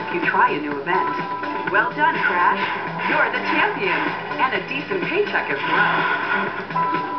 if you try a new event. Well done, Crash. You're the champion, and a decent paycheck as well.